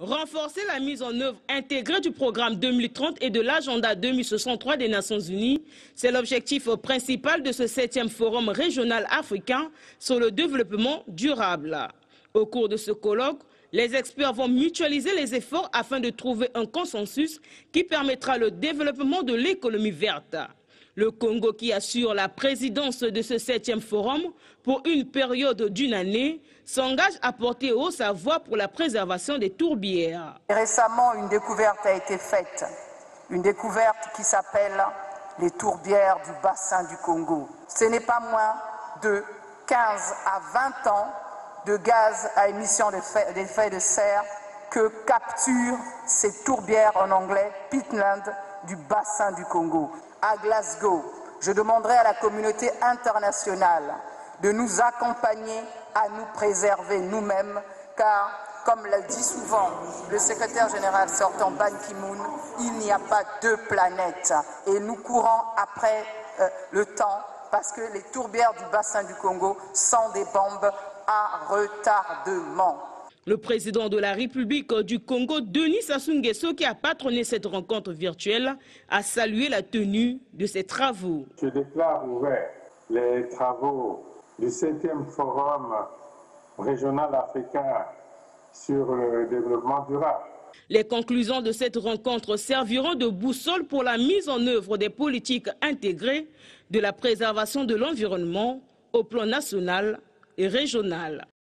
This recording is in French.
Renforcer la mise en œuvre intégrée du programme 2030 et de l'agenda 2063 des Nations Unies, c'est l'objectif principal de ce 7e forum régional africain sur le développement durable. Au cours de ce colloque, les experts vont mutualiser les efforts afin de trouver un consensus qui permettra le développement de l'économie verte. Le Congo, qui assure la présidence de ce septième forum pour une période d'une année, s'engage à porter haut sa voix pour la préservation des tourbières. Récemment, une découverte a été faite, une découverte qui s'appelle les tourbières du bassin du Congo. Ce n'est pas moins de 15 à 20 ans de gaz à émission d'effet de serre que capturent ces tourbières en anglais, pitland, du bassin du Congo à Glasgow, je demanderai à la communauté internationale de nous accompagner à nous préserver nous-mêmes, car, comme l'a dit souvent le secrétaire général sortant Ban Ki-moon, il n'y a pas deux planètes. Et nous courons après euh, le temps parce que les tourbières du bassin du Congo sont des bombes à retardement. Le président de la République du Congo, Denis Sassou Nguesso, qui a patronné cette rencontre virtuelle, a salué la tenue de ces travaux. Je déclare ouvert les travaux du 7e Forum régional africain sur le développement durable. Les conclusions de cette rencontre serviront de boussole pour la mise en œuvre des politiques intégrées de la préservation de l'environnement au plan national et régional.